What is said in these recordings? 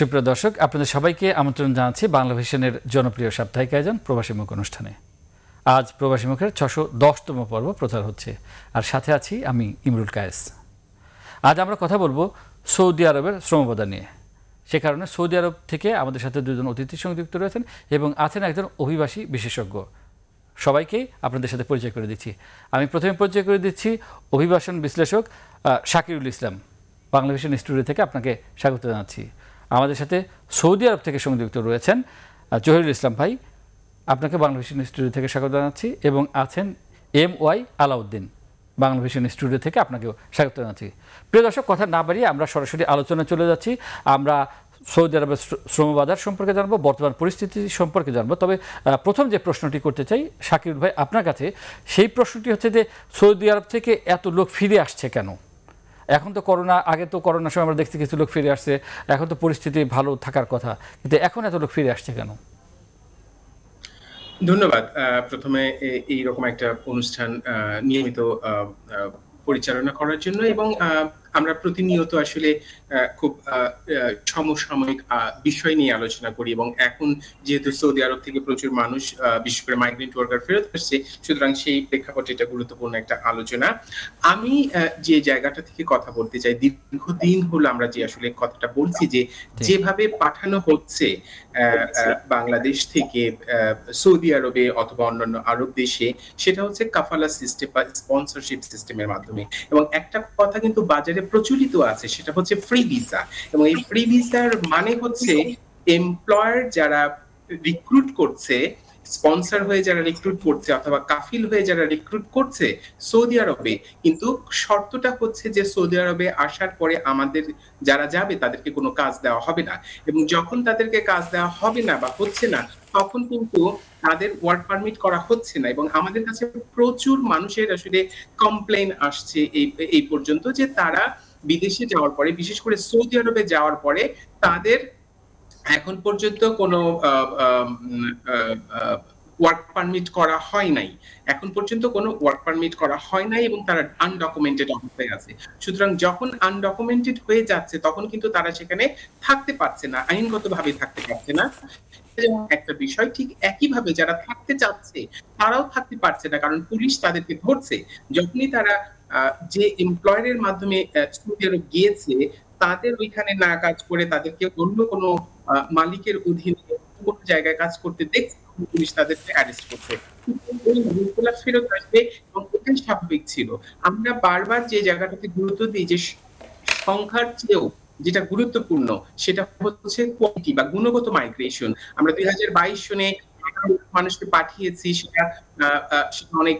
সুপ্রিয় দর্শক, আপনাদের সবাইকে আমন্ত্রণ জানাচ্ছি বাংলা ভিশনের জনপ্রিয় সাপ্তাহিক আয়োজন প্রবাসী মুখ অনুষ্ঠানে। আজ প্রবাসী মুখের ছশো দশতম পর্ব প্রচার হচ্ছে, আর সাথে আছি আমি ইমরুল কায়েস। আজ আমরা কথা বলব সৌদি আরবের শ্রমবাদা নিয়ে। সে কারণে সৌদি আরব থেকে আমাদের সাথে দুজন অতিথি সংযুক্ত রয়েছেন এবং আছেন একজন অভিবাসী বিশেষজ্ঞ। সবাইকেই আপনাদের সাথে পরিচয় করে দিচ্ছি। আমি প্রথমে পরিচয় করে দিচ্ছি অভিবাসন বিশ্লেষক শাকিরুল ইসলাম বাংলাদেশের স্টুডিও থেকে আপনাকে স্বাগত জানাচ্ছি। আমাদের সাথে সৌদি আরব থেকে সংযুক্ত রয়েছেন জহিরুল ইসলাম ভাই। আপনাকে বাংলাদেশের স্টুডিও থেকে স্বাগত জানাচ্ছি এবং আছেন এম ওয়াই আলাউদ্দিন বাংলাদেশের স্টুডিও থেকে আপনাকেও স্বাগত জানাচ্ছি। প্রিয় দর্শক, কথা না বাড়িয়ে আমরা সরাসরি আলোচনায় চলে যাচ্ছি। আমরা সৌদি আরবের শ্র- শ্রমবাজার সম্পর্কে জানব, বর্তমান পরিস্থিতি সম্পর্কে জানব। তবে প্রথম যে প্রশ্নটি করতে চাই শাকির ভাই, আপনার কাছে সেই প্রশ্নটি হচ্ছে যে সৌদি আরব থেকে এত লোক ফিরে আসছে কেন? এখন তো করোনা, আগে তো করোনার সময় আমরা দেখতে কিছু লোক ফিরে আসছে, এখন তো পরিস্থিতি ভালো থাকার কথা, কিন্তু এখন এত লোক ফিরে আসছে কেন? ধন্যবাদ। প্রথমে এই রকম একটা অনুষ্ঠান নিয়মিত পরিচালনা করার জন্য এবং আমরা প্রতিনিয়ত আসলে খুব সমসাময়িক বিষয় নিয়ে আলোচনা করি এবং এখন যেহেতু সৌদি আরব থেকে প্রচুর মানুষ বিশেষ করে মাইগ্রেন্ট ওয়ার্কার ফেরত আসছে সুতরাং সেই প্রেক্ষাপটে এটা গুরুত্বপূর্ণ একটা আলোচনা। আমি যে জায়গাটা থেকে কথা বলতে চাই দীর্ঘদিন হলো আমরা যে আসলে কথাটা বলছি যে যেভাবে পাঠানো হচ্ছে বাংলাদেশ থেকে সৌদি আরবে অথবা অন্যান্য আরব দেশে সেটা হচ্ছে কাফালা সিস্টেম বা স্পন্সরশিপ সিস্টেমের মাধ্যমে। এবং একটা কথা কিন্তু বাজারে প্রচলিত আছে, সেটা হচ্ছে ফ্রি ভিসা এবং এই ফ্রি ভিসার মানে হচ্ছে এমপ্লয়ার যারা রিক্রুট করছে স্পন্সর হয়ে যারা রিক্রুট করছে অথবা কাফিল হয়ে যারা রিক্রুট করছে সৌদি আরবে। কিন্তু শর্তটা হচ্ছে যে সৌদি আরবে আসার পরে আমাদের যারা যাবে তাদেরকে কোনো কাজ দেওয়া হবে না। এবং যখন তাদেরকে কাজ দেওয়া হবে না বা হচ্ছে না তখন কিন্তু তাদের ওয়ার্ক পারমিট করা হচ্ছে না এবং আমাদের কাছে প্রচুর মানুষের আসলে কমপ্লেন আসছে এই এই পর্যন্ত যে তারা বিদেশে যাওয়ার পরে, বিশেষ করে সৌদি আরবে যাওয়ার পরে তাদের এখন পর্যন্ত কোনো ওয়ার্ক পারমিট করা হয় নাই। এখন পর্যন্ত কোনো ওয়ার্ক পারমিট করা হয় নাই এবং তারা আনডকুমেন্টেড অবস্থায় আছে। সুতরাং যখন আনডকুমেন্টেড হয়ে যাচ্ছে, তখন কিন্তু তারা সেখানে থাকতে পারছে না, আইনগতভাবে থাকতে পারছে না। একটা বিষয়, ঠিক একইভাবে যারা থাকতে চাচ্ছে, তারাও থাকতে পারছে না। কারণ পুলিশ তাদেরকে ধরছে। যখনই তারা যে এমপ্লয়ারের মাধ্যমে গিয়েছে, তাদের ওইখানে না কাজ করে, তাদেরকে অন্য কোনো মালিকের অধীনে কোনো জায়গায় কাজ করতে দেখছে পুলিশ তাদেরকে অ্যারেস্ট করছে। ফেরত আসবে এবং স্বাভাবিক ছিল। আমরা বারবার যে জায়গাটাতে গুরুত্ব দিই, যে সংখ্যার চেয়েও যেটা গুরুত্বপূর্ণ সেটা হচ্ছে কোয়ালিটি বা গুণগত মাইগ্রেশন আমরা দুই হাজার বাইশ সনে মানুষকে পাঠিয়েছি সেটা সেটা অনেক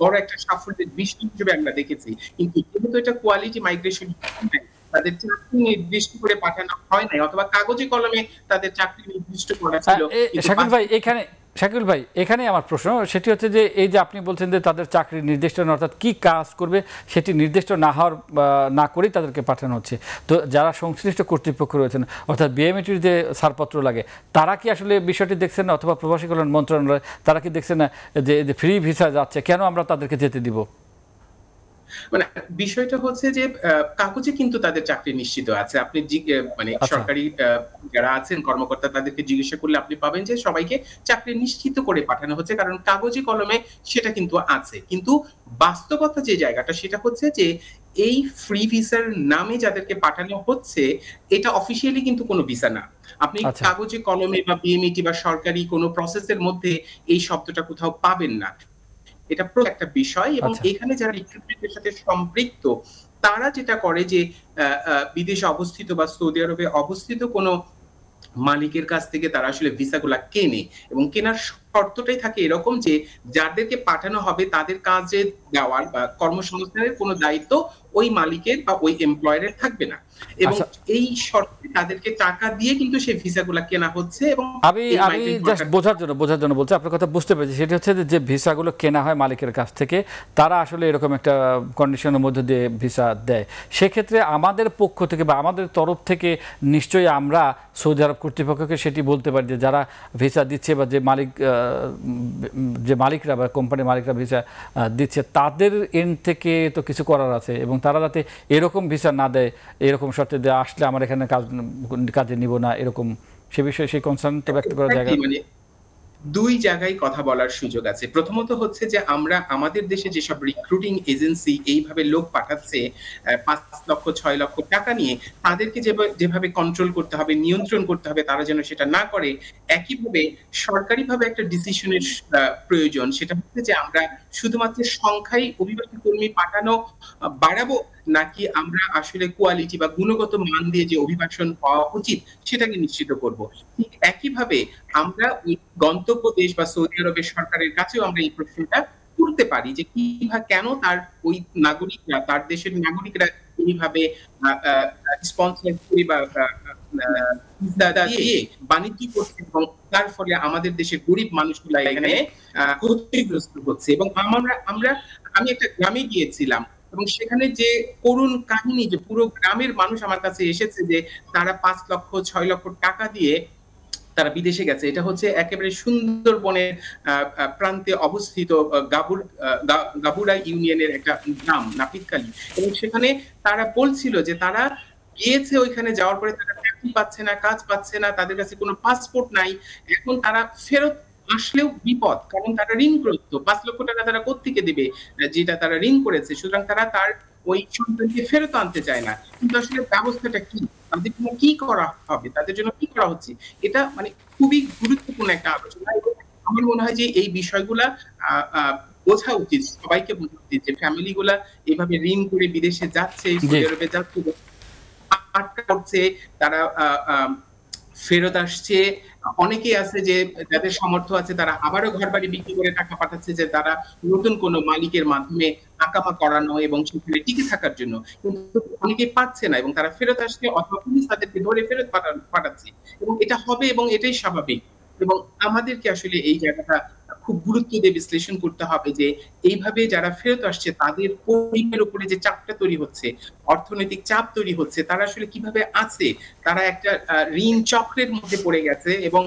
বড় একটা সাফল্যের বিষয় হিসেবে আমরা দেখেছি। কিন্তু যেহেতু এটা কোয়ালিটি মাইগ্রেশন তাদের চাকরি নির্দিষ্ট করে পাঠানো হয় নাই অথবা কাগজে কলমে তাদের চাকরি নির্দিষ্ট করা ছিল। শাকিল ভাই এখানে শাকিল ভাই, এখানে আমার প্রশ্ন, সেটি হচ্ছে যে এই যে আপনি বলছেন যে তাদের চাকরি নির্দিষ্ট অর্থাৎ কি কাজ করবে সেটি নির্দিষ্ট না হওয়ার না করেই তাদেরকে পাঠানো হচ্ছে। তো যারা সংশ্লিষ্ট কর্তৃপক্ষ রয়েছেন, অর্থাৎ বিএমএটির যে ছাড়পত্র লাগে, তারা কি আসলে বিষয়টি দেখছেন না? অথবা প্রবাসী কল্যাণ মন্ত্রণালয়, তারা কি দেখছেন না যে ফ্রি ভিসা যাচ্ছে, কেন আমরা তাদেরকে যেতে দিব? মানে বিষয়টা হচ্ছে যে কাগজে কিন্তু তাদের চাকরি নিশ্চিত আছে আপনি মানে আচ্ছা। সরকারি যারা আছেন কর্মকর্তা তাদেরকে জিজ্ঞাসা করলে আপনি পাবেন যে সবাইকে চাকরি নিশ্চিত করে পাঠানো হচ্ছে কারণ কাগজে কলমে সেটা কিন্তু আছে কিন্তু বাস্তবতা যে জায়গাটা সেটা হচ্ছে যে এই ফ্রি ভিসার নামে যাদেরকে পাঠানো হচ্ছে এটা অফিসিয়ালি কিন্তু কোনো ভিসা না আপনি আচ্ছা। কাগজে কলমে বা বিএমইটি বা সরকারি কোনো প্রসেসের মধ্যে এই শব্দটা কোথাও পাবেন না এটা পুরো একটা বিষয় এবং আচ্ছা। এখানে যারা রিক্রুটমেন্টের সাথে সম্পৃক্ত তারা যেটা করে যে আহ, আহ, বিদেশে অবস্থিত বা সৌদি আরবে অবস্থিত কোনো মালিকের কাছ থেকে তারা আসলে ভিসাগুলা কেনে এবং কেনার শর্তটাই থাকে এরকম যে যাদেরকে পাঠানো হবে তাদের কাজে দেওয়ার বা কর্মসংস্থানের কোনো দায়িত্ব ওই মালিকের বা ওই এমপ্লয়ারের থাকবে না। এবং আচ্ছা। এই শর্তে তাদেরকে টাকা দিয়ে কিন্তু সেই ভিসাগুলা কেনা হচ্ছে এবং আমি আমি জাস্ট বোঝার জন্য বোঝার জন্য বলছি আপনার কথা বুঝতে পেরেছি। সেটা হচ্ছে যে ভিসাগুলো কেনা হয় মালিকের কাছ থেকে তারা আসলে এরকম একটা কন্ডিশনের মধ্যে দিয়ে ভিসা দেয়। সেক্ষেত্রে আমাদের পক্ষ থেকে বা আমাদের তরফ থেকে নিশ্চয়ই আমরা সৌদি আরব কর্তৃপক্ষকে সেটি বলতে পারি যে যারা ভিসা দিচ্ছে বা যে মালিক যে মালিকরা বা কোম্পানির মালিকরা ভিসা দিচ্ছে তাদের এন্ড থেকে তো কিছু করার আছে এবং তারা যাতে এরকম ভিসা না দেয় এরকম শর্তে দিয়ে আসলে আমার এখানে কাজ কাজে নিব না এরকম সে বিষয়ে সেই কনসার্নটা তো ব্যক্ত করার জায়গা মানে দুই জায়গায় কথা বলার সুযোগ আছে। প্রথমত হচ্ছে যে আমরা আমাদের দেশে যেসব রিক্রুটিং এজেন্সি এইভাবে লোক পাঠাচ্ছে পাঁচ লক্ষ, ছয় লক্ষ টাকা নিয়ে, তাদেরকে যেভাবে- যেভাবে কন্ট্রোল করতে হবে, নিয়ন্ত্রণ করতে হবে, তারা যেন সেটা না করে, একইভাবে সরকারিভাবে একটা ডিসিশনের প্রয়োজন। সেটা হচ্ছে যে আমরা শুধুমাত্র সংখ্যায় অভিবাসী কর্মী পাঠানো বাড়াবো, নাকি আমরা আসলে কোয়ালিটি বা গুণগত মান দিয়ে যে অভিবাসন পাওয়া উচিত, সেটাকে নিশ্চিত করব। ঠিক একইভাবে আমরা ওই গন্তব্য দেশ বা সৌদি আরবের সরকারের কাছেও আমরা এই প্রশ্নটা করতে পারি যে কীভাবে কেন তার ওই নাগরিকরা তার দেশের নাগরিকরা এইভাবে স্পন্সর করে বা আহ, আহ, ভিসা দিয়ে বাণিজ্য করছে এবং তার ফলে আমাদের দেশের গরিব মানুষগুলা এখানে ক্ষতিগ্রস্ত হচ্ছে। এবং আমরা আমরা আমি একটা গ্রামে গিয়েছিলাম এবং সেখানে যে করুণ কাহিনী যে পুরো গ্রামের মানুষ আমার কাছে এসেছে যে তারা পাঁচ লক্ষ ছয় লক্ষ টাকা দিয়ে তারা বিদেশে গেছে। এটা হচ্ছে একেবারে সুন্দরবনের প্রান্তে অবস্থিত গাবুর গাবুরা ইউনিয়নের একটা গ্রাম নাপিতকালী এবং সেখানে তারা বলছিল যে তারা গিয়েছে ওইখানে, যাওয়ার পরে তারা চাকরি পাচ্ছে না, কাজ পাচ্ছে না, তাদের কাছে কোনো পাসপোর্ট নাই। এখন তারা ফেরত আসলেও বিপদ, কারণ তারা ঋণগ্রস্ত। পাঁচ লক্ষ টাকা তারা কোত্থেকে দেবে? যেটা তারা ঋণ করেছে। সুতরাং তারা তার ওই সন্তানকে ফেরত আনতে চায় না। কিন্তু আসলে ব্যবস্থাটা কি? তাদের জন্য কি করা হবে? তাদের জন্য কি করা হচ্ছে? এটা মানে খুবই গুরুত্বপূর্ণ একটা আলোচনা এবং আমার মনে হয় যে এই বিষয়গুলা বোঝা উচিত সবাইকে বোঝা উচিত যে ফ্যামিলি গুলা এভাবে ঋণ করে বিদেশে যাচ্ছে সৌদি আরবে যাচ্ছে আটকা করছে তারা ফেরত আসছে অনেকেই আছে যে যাদের সামর্থ্য আছে তারা আবারও ঘর বাড়ি বিক্রি করে টাকা পাঠাচ্ছে যে তারা নতুন কোনো মালিকের মাধ্যমে আকামা করানো এবং সেখানে টিকে থাকার জন্য। কিন্তু অনেকে পাচ্ছে না এবং তারা ফেরত আসছে অথবা পুলিশ তাদেরকে ধরে ফেরত পাঠাচ্ছে। এবং এটা হবে এবং এটাই স্বাভাবিক। এবং আমাদেরকে আসলে এই জায়গাটা খুব গুরুত্ব দিয়ে বিশ্লেষণ করতে হবে যে এইভাবে যারা ফেরত আসছে, তাদের পরিবারের উপরে যে চাপটা তৈরি হচ্ছে, অর্থনৈতিক চাপ তৈরি হচ্ছে, তারা আসলে কীভাবে আছে? তারা একটা ঋণ চক্রের মধ্যে পড়ে গেছে এবং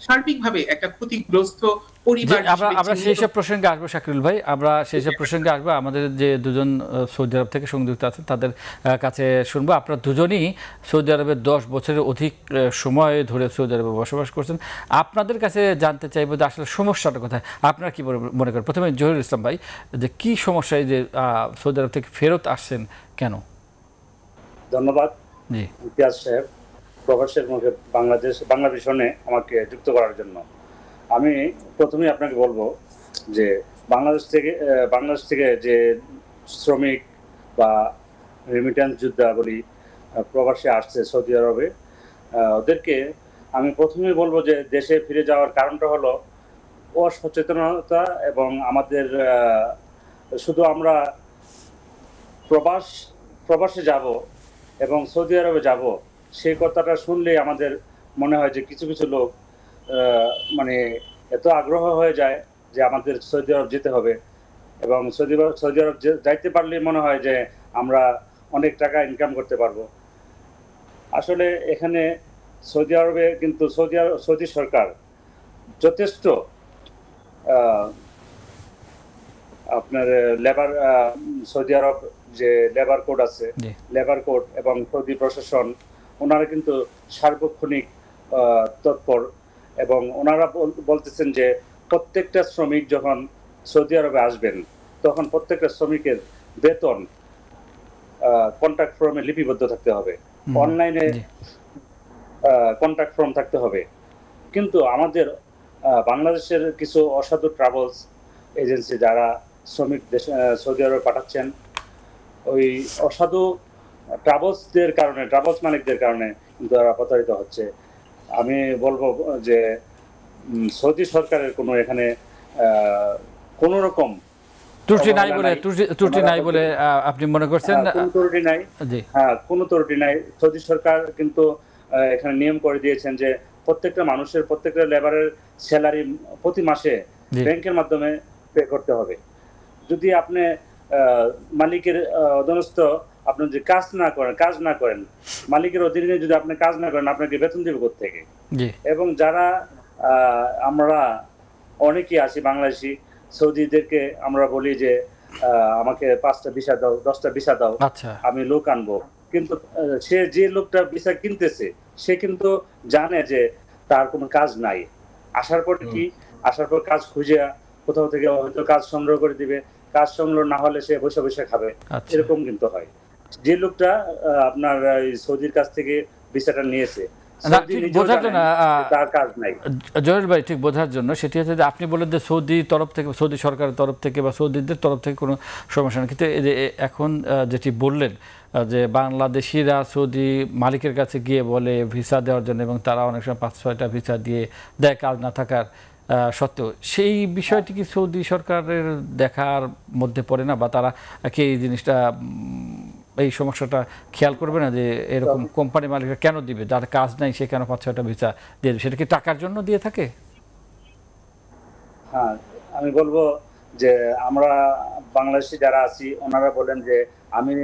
সার্বিকভাবে একটা ক্ষতিগ্রস্ত পরিবার আমরা সেই সব প্রসঙ্গে আসব শাকিরুল ভাই। আমরা সেই সব প্রসঙ্গে আসব। আমাদের যে দুজন সৌদি আরব থেকে সংযুক্ত আছেন তাদের কাছে শুনব। আপনারা দুজনই সৌদি আরবে দশ বছরের অধিক সময় ধরে সৌদি আরবে বসবাস করছেন। আপনাদের কাছে জানতে চাইব যে আসলে সমস্যাটা কোথায়? আপনারা কি মনে- করেন? প্রথমে জহিরুল ইসলাম ভাই যে কি সমস্যা এই যে আহ, সৌদি আরব থেকে ফেরত আসছেন কেন? ধন্যবাদ। জি। ইতিহাস সাহেব প্রবাসের মুখে বাংলাদেশ, বাংলা ভিশনে আমাকে যুক্ত করার জন্য। আমি প্রথমেই আপনাকে বলব যে বাংলাদেশ থেকে বাংলাদেশ থেকে যে শ্রমিক বা রেমিটেন্স যোদ্ধা বলি প্রবাসে আসছে সৌদি আরবে ওদেরকে আমি প্রথমেই বলব যে দেশে ফিরে যাওয়ার কারণটা হলো অসচেতনতা এবং আমাদের শুধু আমরা প্রবাস, প্রবাসে যাব এবং সৌদি আরবে যাব সেই কথাটা শুনলেই আমাদের মনে হয় যে কিছু কিছু লোক মানে এত আগ্রহ হয়ে যায় যে আমাদের সৌদি আরব যেতে হবে। এবং সৌদি আরব সৌদি আরব যাইতে পারলে মনে হয় যে আমরা অনেক টাকা ইনকাম করতে পারব। আসলে এখানে সৌদি আরবে কিন্তু সৌদি আরব সৌদি সরকার যথেষ্ট আপনার লেবার সৌদি আরব যে লেবার কোড আছে লেবার কোড এবং সৌদি প্রশাসন ওনারা কিন্তু সার্বক্ষণিক তৎপর এবং ওনারা বলতেছেন যে প্রত্যেকটা শ্রমিক যখন সৌদি আরবে আসবেন তখন প্রত্যেকটা শ্রমিকের বেতন কন্ট্রাক্ট ফর্মে লিপিবদ্ধ থাকতে হবে। অনলাইনে কন্ট্রাক্ট ফর্ম থাকতে হবে। কিন্তু আমাদের বাংলাদেশের কিছু অসাধু ট্রাভেলস এজেন্সি যারা শ্রমিক দেশ সৌদি আরবে পাঠাচ্ছেন ওই অসাধু ট্রাভেলসদের কারণে ট্রাভেলস মালিকদের কারণে কিন্তু তারা প্রতারিত হচ্ছে। আমি বলব যে সৌদি সরকারের কোনো এখানে কোনো রকম ত্রুটি নাই বলে ত্রুটি- নাই বলে আপনি মনে করছেন? কোনো ত্রুটি নাই। হ্যাঁ কোনো ত্রুটি নাই। সৌদি সরকার কিন্তু এখানে নিয়ম করে দিয়েছেন যে প্রত্যেকটা মানুষের প্রত্যেকটা লেবারের স্যালারি প্রতি মাসে ব্যাংকের মাধ্যমে পে করতে হবে। যদি আপনি আহ, মালিকের অধীনস্থ আপনি যদি কাজ না করেন কাজ না করেন মালিকের অধীনে যদি আপনি কাজ না করেন আপনাকে বেতন দেবে থেকে এবং যারা আমরা অনেকেই আছি বাংলাদেশি সৌদিদেরকে আমরা বলি যে আমাকে পাঁচটা ভিসা দাও দশটা ভিসা দাও আচ্ছা। আমি লোক আনব। কিন্তু সে যে লোকটা ভিসা কিনতেছে সে কিন্তু জানে যে তার কোনো কাজ নাই। আসার পর কি? আসার পর কাজ খুঁজে কোথাও থেকে হয়তো কাজ সংগ্রহ করে দিবে। কাজ সংগ্রহ না হলে সে বসে বসে খাবে। আচ্ছা। এরকম কিন্তু হয়। যে লোকটা আপনার সৌদির কাছ থেকে ভিসাটা নিয়েছে না, সৌদি ঠিক নিজেও বোঝার জানে জন্য, আহ, যে তার কাজ নাই। জয়েল ভাই ঠিক বোঝার জন্য সেটি হচ্ছে যে আপনি বলেন যে সৌদি তরফ থেকে সৌদি সরকারের তরফ থেকে বা সৌদিদের তরফ থেকে কোনো সমস্যা নেই। কিন্তু এই যে এ- এখন যেটি বললেন যে বাংলাদেশিরা সৌদি মালিকের কাছে গিয়ে বলে ভিসা দেওয়ার জন্য এবং তারা অনেক সময় পাঁচ ছয়টা ভিসা দিয়ে দেয় কাজ না থাকার সত্ত্বেও সেই বিষয়টি কি সৌদি সরকারের দেখার মধ্যে পড়ে না বা তারা কি এই জিনিসটা এই সমস্যাটা খেয়াল করবে না যে এরকম কোম্পানি মালিকরা কেন দিবে? যার কাজ নাই সে কেন পাঁচ ছয়টা ভিসা দিয়ে দেবে? সেটা কি টাকার জন্য দিয়ে থাকে? হ্যাঁ আমি বলব যে আমরা বাংলাদেশি যারা আছি ওনারা বলেন যে আমি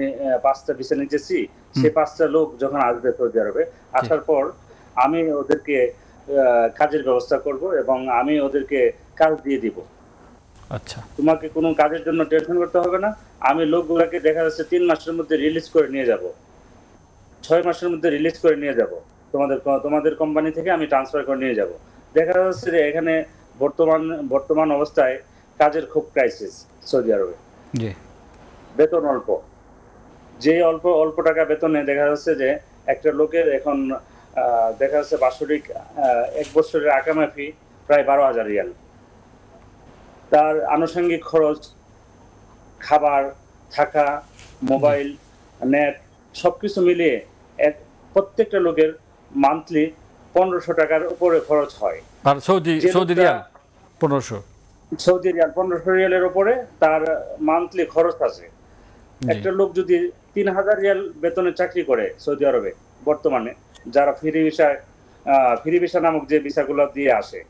পাঁচটা ভিসা নিতেছি। সেই পাঁচটা লোক যখন আসবে সৌদি আরবে আসার পর আমি ওদেরকে কাজের ব্যবস্থা করব এবং আমি ওদেরকে কাজ দিয়ে দিব। আচ্ছা। তোমাকে কোনো কাজের জন্য টেনশন করতে হবে না। আমি লোকগুলোকে দেখা যাচ্ছে তিন মাসের মধ্যে রিলিজ করে নিয়ে যাব। ছয় মাসের মধ্যে রিলিজ করে নিয়ে যাব। তোমাদের তোমাদের কোম্পানি থেকে আমি ট্রান্সফার করে নিয়ে যাব। দেখা যাচ্ছে যে এখানে বর্তমান বর্তমান অবস্থায় কাজের খুব ক্রাইসিস সৌদি আরবে। বেতন অল্প। যে অল্প অল্প টাকা বেতনে দেখা যাচ্ছে যে একটা লোকের এখন দেখা যাচ্ছে বাৎসরিক এক বছরের আকামা ফি প্রায় বারো হাজার রিয়াল। তার আনুষঙ্গিক খরচ খাবার থাকা মোবাইল নেট সবকিছু মিলিয়ে এক প্রত্যেকটা লোকের মান্থলি পনেরোশো টাকার উপরে খরচ হয়। আর সৌদি সৌদি রিয়াল পনেরোশো? সৌদি রিয়াল পনেরোশো রিয়ালের উপরে তার মান্থলি খরচ আছে। একটা লোক যদি তিন হাজার রিয়াল বেতনে চাকরি করে সৌদি আরবে বর্তমানে যারা ফ্রি ভিসায় ফ্রি ভিসা নামক যে ভিসাগুলো দিয়ে আসে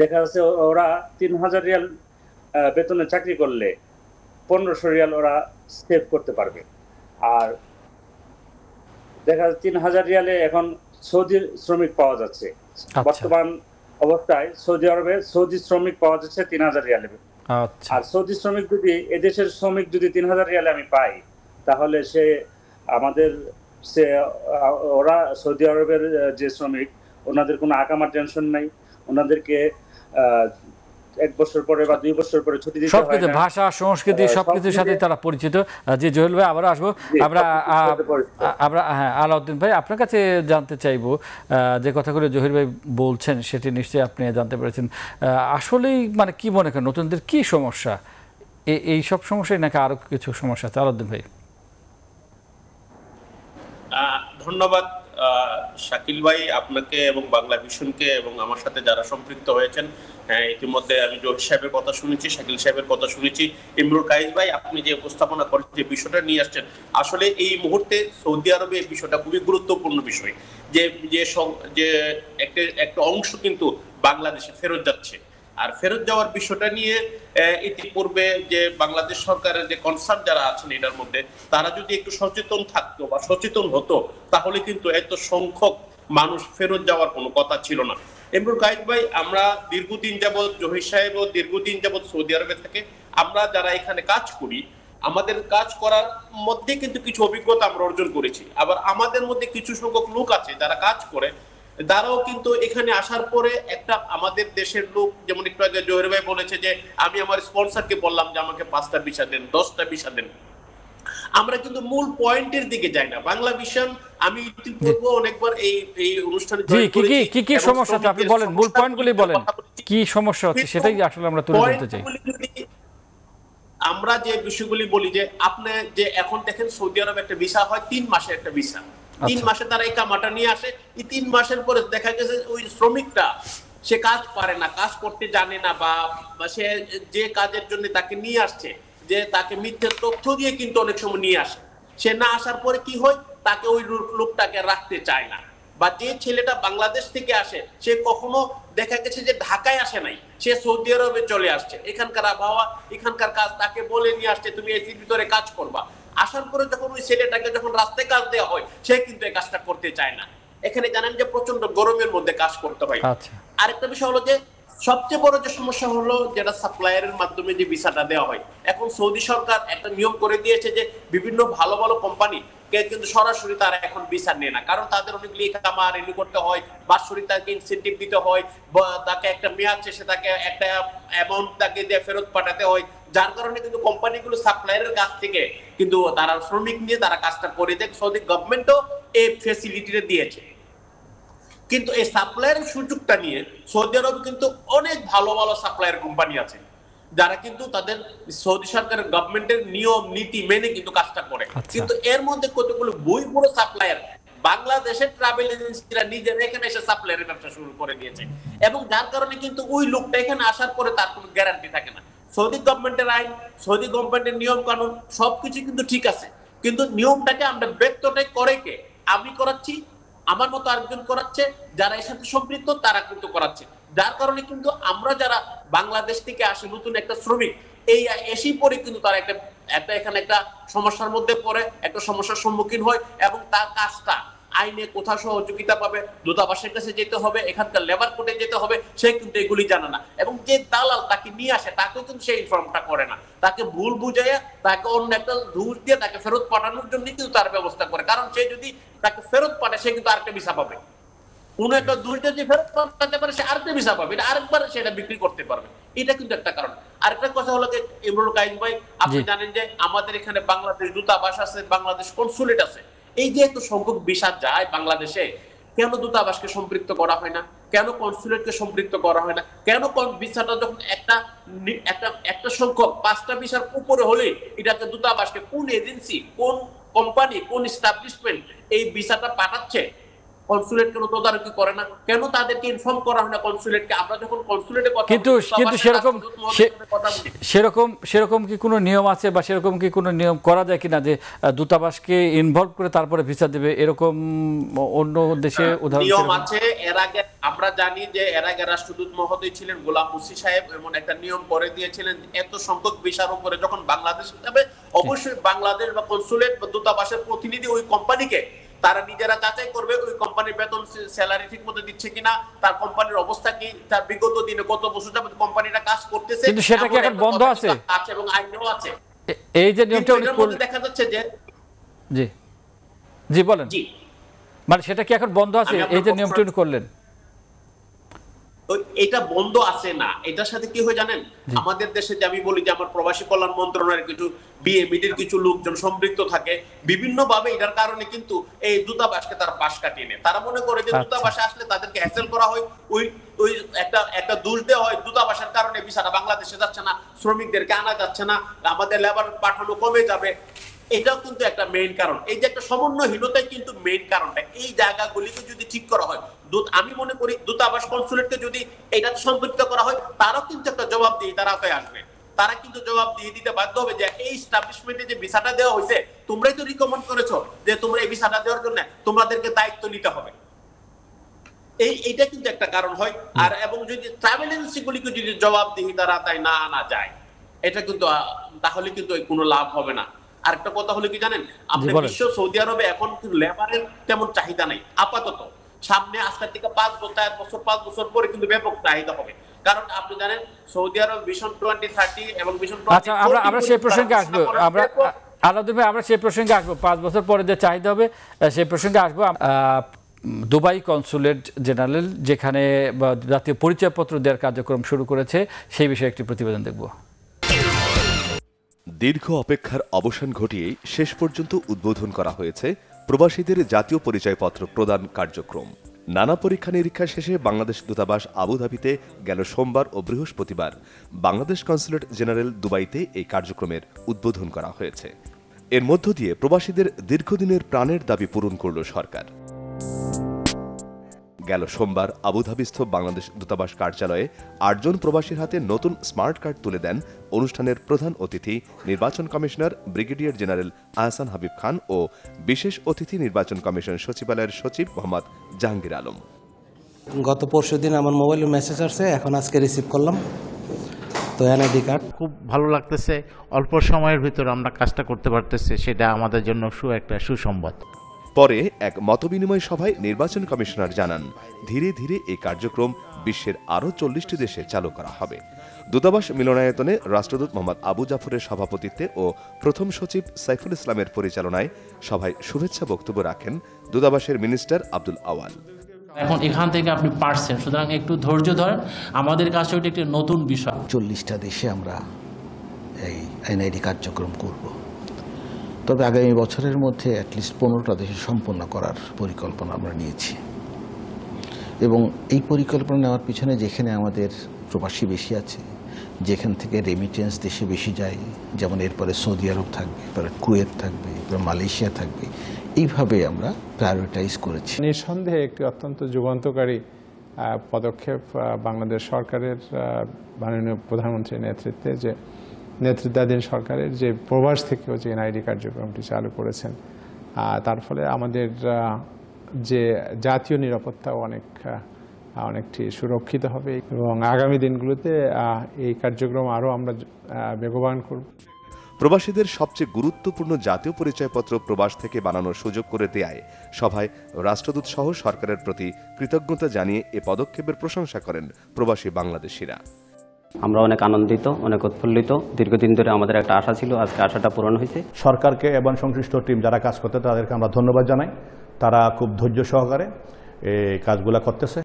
দেখা যাচ্ছে ওরা তিন হাজার রিয়াল বেতনে চাকরি করলে পনেরোশো রিয়াল ওরা সেভ করতে পারবে। আর দেখা যাচ্ছে তিন হাজার রিয়ালে এখন সৌদি শ্রমিক পাওয়া যাচ্ছে। আচ্ছা। বর্তমান অবস্থায় সৌদি আরবে সৌদি শ্রমিক পাওয়া যাচ্ছে তিন হাজার রিয়ালে। আচ্ছা। আর সৌদি শ্রমিক যদি এদেশের শ্রমিক যদি তিন হাজার রিয়ালে আমি পাই তাহলে সে আমাদের সে ওরা সৌদি আরবের যে শ্রমিক ওনাদের কোনো আকামার টেনশন নাই। ওনাদেরকে এক বছর পরে বা দুই বছর পরে ছুটি দিতে হয় সবকিছু ভাষা সংস্কৃতি সবকিছুর সাথে তারা পরিচিত। জি জহিল ভাই আবার আসব। আমরা আমরা হ্যাঁ আলাউদ্দিন ভাই আপনার কাছে জানতে চাইব যে কথাগুলো জহির ভাই বলছেন সেটি নিশ্চয়ই আপনি জানতে পেরেছেন। আহ, আসলেই মানে কি মনে করেন নতুনদের কি সমস্যা? এই সব সমস্যাই নাকি আরও কিছু সমস্যা আছে? আলাউদ্দিন ভাই। আহ, ধন্যবাদ শাকিল ভাই আপনাকে এবং বাংলা ভিশনকে এবং আমার সাথে যারা সম্পৃক্ত হয়েছেন হ্যাঁ ইতিমধ্যে আমি জহির সাহেবের কথা শুনেছি, শাকিল সাহেবের কথা শুনেছি। ইমরুল কাইজ ভাই, আপনি যে উপস্থাপনা করেন, যে বিষয়টা নিয়ে আসছেন, আসলে এই মুহূর্তে সৌদি আরবে এই বিষয়টা খুবই গুরুত্বপূর্ণ বিষয়। যে যে একটা একটা অংশ কিন্তু বাংলাদেশে ফেরত যাচ্ছে। আর ফেরত যাওয়ার বিষয়টা নিয়ে ইতিপূর্বে যে বাংলাদেশ সরকারের যে কনসার্ন যারা আছেন এটার মধ্যে, তারা যদি একটু সচেতন থাকতো বা সচেতন হতো, তাহলে কিন্তু এত সংখ্যক মানুষ ফেরত যাওয়ার কোনো কথা ছিল না। এমরুল কাইদ ভাই, আমরা দীর্ঘদিন যাবৎ, জহির সাহেবও দীর্ঘদিন যাবৎ সৌদি আরবে থাকে, আমরা যারা এখানে কাজ করি, আমাদের কাজ করার মধ্যে কিন্তু কিছু অভিজ্ঞতা আমরা অর্জন করেছি। আবার আমাদের মধ্যে কিছু সংখ্যক লোক আছে যারা কাজ করে তারাও কিন্তু এখানে আসার পরে একটা আমাদের দেশের লোক যেমন একটু আগে জহির ভাই বলেছে যে আমি আমার স্পন্সরকে বললাম যে আমাকে পাঁচটা ভিসা দেন দশটা ভিসা দেন। আমরা কিন্তু মূল পয়েন্টের দিকে যাই না। বাংলা ভিশন আমি ইতিপূর্বে অনেকবার এই এই অনুষ্ঠানে কি কি কি কি সমস্যা আপনি বলেন মূল পয়েন্টগুলি বলেন। কি সমস্যা হচ্ছে? সেটাই আসলে আমরা তুলে ধরতে চাই। আমরা যে বিষয়গুলি বলি যে আপনি যে এখন দেখেন সৌদি আরবে একটা ভিসা হয় তিন মাসের একটা ভিসা। তিন আচ্ছা। মাসে তারা এই কামাটা নিয়ে আসে। এই তিন মাসের পরে দেখা গেছে ওই শ্রমিকটা সে কাজ পারে না কাজ করতে জানে না বা সে যে কাজের জন্য তাকে নিয়ে আসছে যে তাকে মিথ্যে তথ্য দিয়ে কিন্তু অনেক সময় নিয়ে আসে। সে না আসার পরে কি হয়? তাকে ওই লোক- লোকটাকে রাখতে চায় না। বা যে ছেলেটা বাংলাদেশ থেকে আসে সে কখনো দেখা গেছে যে ঢাকায় আসে নাই। সে সৌদি আরবে চলে আসছে। এখানকার আবহাওয়া এখানকার কাজ তাকে বলে নিয়ে আসছে তুমি এসির ভিতরে কাজ করবা। আসার পরে যখন ওই ছেলেটাকে যখন রাস্তায় কাজ দেওয়া হয় সে কিন্তু এই কাজটা করতে চায় না। এখানে জানেন যে প্রচণ্ড গরমের মধ্যে কাজ করতে হয়। আচ্ছা। আরেকটা বিষয় হলো যে সবচেয়ে বড় যে সমস্যা হলো যেটা সাপ্লায়ারের মাধ্যমে যে ভিসাটা দেওয়া হয়। এখন সৌদি সরকার একটা নিয়ম করে দিয়েছে যে বিভিন্ন ভালো ভালো কোম্পানি কিন্তু সরাসরি তারা এখন ভিসা নেয় না। কারণ তাদের অনেকগুলি কামা রেডি করতে হয়, বাৎসরিক তাকে ইনসেন্টিভ দিতে হয় তাকে একটা মেয়াদ শেষে তাকে একটা অ্যামাউন্ট তাকে দিয়ে ফেরত পাঠাতে হয়। যার কারণে কিন্তু কোম্পানিগুলো সাপ্লায়ারের কাছ থেকে কিন্তু তারা শ্রমিক নিয়ে তারা কাজটা করে দেয়। সৌদি গভর্নমেন্টও এই ফেসিলিটিটা দিয়েছে। কিন্তু এই সাপ্লায়ারের সুযোগটা নিয়ে সৌদি আরব কিন্তু অনেক ভালো ভালো সাপ্লায়ার কোম্পানি আছে। যারা কিন্তু তাদের সৌদি সরকারের গভর্নমেন্টের নিয়ম নীতি মেনে কিন্তু কাজটা করে। আচ্ছা। কিন্তু এর মধ্যে কতগুলো বই পুরো সাপ্লায়ার বাংলাদেশের ট্রাভেল এজেন্সিরা নিজেরা এখানে এসে সাপ্লায়ারের ব্যবসা শুরু করে দিয়েছে। এবং যার কারণে কিন্তু ওই লোকটা এখানে আসার পরে তার কোনো গ্যারান্টি থাকে না। সৌদি গভর্নমেন্টের আইন সৌদি গভর্নমেন্টের নিয়ম কানুন সবকিছু কিন্তু ঠিক আছে। কিন্তু নিয়মটাকে আমরা ব্যক্তটাই করে কে? আমি করাচ্ছি আমার মতো আরেকজন করাচ্ছে যারা এর সাথে সম্পৃক্ত তারা কিন্তু করাচ্ছে। যার কারণে কিন্তু আমরা যারা বাংলাদেশ থেকে আসে, নতুন একটা শ্রমিক, এই এসেই পরে কিন্তু তারা একটা একটা এখানে একটা সমস্যার মধ্যে পড়ে, একটা সমস্যার সম্মুখীন হয় এবং তার কাজটা, আইনে কোথাও সহযোগিতা পাবে, দূতাবাসের কাছে যেতে হবে, এখানকার লেবার কোর্টে যেতে হবে, সে কিন্তু এগুলি জানে না। এবং যে দালাল তাকে নিয়ে আসে, তাকেও কিন্তু সেই ইনফর্মটা করে না। তাকে ভুল বুঝাইয়া তাকে অন্য একটা ঘুষ দিয়ে তাকে ফেরত পাঠানোর জন্য কিন্তু তার ব্যবস্থা করে। কারণ সে যদি তাকে ফেরত পাঠায়, সে কিন্তু আরেকটা ভিসা পাবে। কোন একটা দুইটা যে ফেরত পাঠাতে পারে সে আরেকটা ভিসা পাবে। এটা আরেকবার সেটা বিক্রি করতে পারবে। এটা কিন্তু একটা কারণ। আরেকটা কথা হলো যে ইমরুল কাইম ভাই আপনি জানেন যে আমাদের এখানে বাংলাদেশ দূতাবাস আছে বাংলাদেশ কনসুলেট আছে। এই যে এত সংখ্যক ভিসা যায় বাংলাদেশে কেন দূতাবাসকে সম্পৃক্ত করা হয় না? কেন কনসুলেটকে সম্পৃক্ত করা হয় না? কেন কোন ভিসাটা যখন একটা একটা একটা সংখ্যক পাঁচটা ভিসার উপরে হলে এটাকে দূতাবাসকে কোন এজেন্সি কোন কোম্পানি কোন এস্টাবলিশমেন্ট এই ভিসাটা পাঠাচ্ছে? কনসুলেট কেন তদারকি করে না। কেন তাদেরকে ইনফর্ম করা হয় না কনসুলেটকে? আমরা যখন কনসুলেটে কথা কিন্তু কিন্তু সেরকম। সেরকম সেরকম কি কোনো নিয়ম আছে বা সেরকম কি কোনো নিয়ম করা যায় কিনা যে দূতাবাসকে ইনভলভ করে তারপরে ভিসা দেবে? এরকম অন্য দেশে উদাহরণ নিয়ম আছে। এর আগে আমরা জানি যে এর আগে রাষ্ট্রদূত মহোদয় ছিলেন গোলাম মুসি সাহেব এমন একটা নিয়ম করে দিয়েছিলেন এত সংখ্যক ভিসার উপরে যখন বাংলাদেশ যাবে অবশ্যই বাংলাদেশ বা কনসুলেট বা দূতাবাসের প্রতিনিধি ওই কোম্পানিকে তারা নিজেরা যাচাই করবে ওই কোম্পানির বেতন স্যালারি ঠিক মতো দিচ্ছে কিনা তার কোম্পানির অবস্থা কি তার বিগত দিনে কত বছর যাবত কোম্পানিটা কাজ করতেছে কিন্তু সেটা কি এখন বন্ধ আছে? আছে এবং আইনেও আছে। এই যে নিয়মটা দেখা যাচ্ছে যে জি। জি বলেন। জি। মানে সেটা কি এখন বন্ধ আছে? এই যে নিয়মটা করলেন। এটা বন্ধ আছে না। এটার সাথে কি হয় জানেন? আমাদের দেশে যে আমি বলি যে আমার প্রবাসী কল্যাণ মন্ত্রণালয়ের কিছু বিএমিডির কিছু লোকজন সম্পৃক্ত থাকে। বিভিন্ন ভাবে এটার কারণে কিন্তু এই দূতাবাসকে তারা পাশ কাটিয়ে নেয়। তারা মনে করে যে আচ্ছা। দূতাবাসে আসলে তাদেরকে হ্যাসেল করা হয় ওই ওই একটা একটা দোষ দেওয়া হয় দূতাবাসের কারণে ভিসাটা বাংলাদেশে যাচ্ছে না শ্রমিকদেরকে আনা যাচ্ছে না আমাদের লেবার পাঠানো কমে যাবে। এটাও কিন্তু একটা মেইন কারণ। এই যে একটা সমন্বয়হীনতাই কিন্তু মেইন কারণটা। এই জায়গাগুলিকে যদি ঠিক করা হয় দূত আমি মনে করি দূতাবাস কনসুলেটকে যদি এটাতে সম্পৃক্ত করা হয় তারাও কিন্তু একটা জবাব দিয়ে তারা আওতায় আসবে। তারা কিন্তু জবাব দিয়ে দিতে বাধ্য হবে যে এই স্টাবলিশমেন্টে যে ভিসাটা দেওয়া হয়েছে তোমরাই তো রিকমেন্ড করেছ যে তোমরা এই ভিসাটা দেওয়ার জন্য তোমাদেরকে দায়িত্ব নিতে হবে। এই এটা কিন্তু একটা কারণ হয়। আর এবং যদি ট্রাভেল এজেন্সিগুলিকে যদি জবাবদিহিতার তাই না আনা যায় এটা কিন্তু তাহলে কিন্তু কোনো লাভ হবে না। আরেকটা কথা হলো কি জানেন? আপনি বিশ্ব সৌদি আরবে এখন লেবারের তেমন চাহিদা নাই। আপাতত। সামনে আজকের থেকে পাঁচ বছর চার বছর পাঁচ বছর পরে কিন্তু ব্যাপক চাহিদা হবে। কারণ আপনি জানেন Saudi Arab vision twenty thirty এবং ভিশন আচ্ছা আমরা আমরা সেই প্রসঙ্গে আসব। আমরা আলাদা আমরা সেই প্রসঙ্গে আসব। পাঁচ বছর পরে যে চাহিদা হবে আহ, সেই প্রসঙ্গে আসব। দুবাই কনসুলেট জেনারেল যেখানে জাতীয় পরিচয়পত্র দেওয়ার কার্যক্রম শুরু করেছে সেই বিষয়ে একটি প্রতিবেদন দেখব। দীর্ঘ অপেক্ষার অবসান ঘটিয়ে শেষ পর্যন্ত উদ্বোধন করা হয়েছে প্রবাসীদের জাতীয় পরিচয়পত্র প্রদান কার্যক্রম। নানা পরীক্ষা নিরীক্ষা শেষে বাংলাদেশ দূতাবাস আবুধাবিতে গেল সোমবার ও বৃহস্পতিবার বাংলাদেশ কনসুলেট জেনারেল দুবাইতে এই কার্যক্রমের উদ্বোধন করা হয়েছে। এর মধ্য দিয়ে প্রবাসীদের দীর্ঘদিনের প্রাণের দাবি পূরণ করল সরকার। গেল সোমবার আবুধাবিস্থ বাংলাদেশ দূতাবাস কার্যালয়ে আটজন প্রবাসীর হাতে নতুন স্মার্ট কার্ড তুলে দেন অনুষ্ঠানের প্রধান অতিথি নির্বাচন commissioner brigadier general Ahsan Habib Khan ও বিশেষ অতিথি নির্বাচন কমিশন সচিবালয়ের সচিব মোহাম্মদ জাহাঙ্গীর আলম। গত পরশু দিন আমার মোবাইলে মেসেজ আসছে এখন আজকে রিসিভ করলাম। তো এনআইডি কার্ড। খুব ভালো লাগতেছে অল্প সময়ের ভিতর আমরা কাজটা করতে পারতেছি সেটা আমাদের জন্য সু একটা সুসংবাদ। পরে এক মতবিনিময় সভায় নির্বাচন কমিশনার জানান ধীরে ধীরে এই কার্যক্রম বিশ্বের আরও চল্লিশটি দেশে চালু করা হবে। দূতাবাস মিলনায়তনে রাষ্ট্রদূত মোহাম্মদ আবু জাফরের সভাপতিত্বে ও প্রথম সচিব সাইফুল ইসলামের পরিচালনায় সভায় শুভেচ্ছা বক্তব্য রাখেন দূতাবাসের মিনিস্টার আব্দুল আওয়াল। এখন এখান থেকে আপনি পারছেন সুতরাং একটু ধৈর্য ধরেন আমাদের কাছে একটি নতুন বিষয়। চল্লিশটা দেশে আমরা এই এনআইডি কার্যক্রম করব। তবে আগামী বছরের মধ্যে অ্যাটলিস্ট পনেরোটা দেশে সম্পন্ন করার পরিকল্পনা আমরা নিয়েছি। এবং এই পরিকল্পনা নেওয়ার পিছনে যেখানে আমাদের প্রবাসী বেশি আছে, যেখান থেকে রেমিটেন্স দেশে বেশি যায়, যেমন এরপরে সৌদি আরব থাকবে, এরপরে কুয়েত থাকবে, এরপরে মালয়েশিয়া থাকবে, এইভাবে আমরা প্রায়োরিটাইজ করেছি। নিঃসন্দেহে একটি অত্যন্ত যুগান্তকারী পদক্ষেপ বাংলাদেশ সরকারের মাননীয় প্রধানমন্ত্রীর নেতৃত্বে যে নেতৃত্বাধীন সরকারের যে প্রবাস থেকেও যে এনআইডি কার্যক্রমটি চালু করেছেন তার ফলে আমাদের যে জাতীয় নিরাপত্তাও অনেক অনেকটি সুরক্ষিত হবে এবং আগামী দিনগুলোতে এই কার্যক্রম আরও আমরা বেগবান করব। প্রবাসীদের সবচেয়ে গুরুত্বপূর্ণ জাতীয় পরিচয়পত্র প্রবাস থেকে বানানোর সুযোগ করে দেয়ায় সভায় রাষ্ট্রদূত সহ সরকারের প্রতি কৃতজ্ঞতা জানিয়ে এ পদক্ষেপের প্রশংসা করেন প্রবাসী বাংলাদেশিরা। আমরা অনেক আনন্দিত অনেক উৎফুল্লিত। দীর্ঘদিন ধরে আমাদের একটা আশা ছিল আজকে আশাটা পূরণ হয়েছে। সরকারকে এবং সংশ্লিষ্ট টিম যারা কাজ করতে তাদেরকে আমরা ধন্যবাদ জানাই। তারা খুব ধৈর্য সহকারে এই কাজগুলা করতেছে।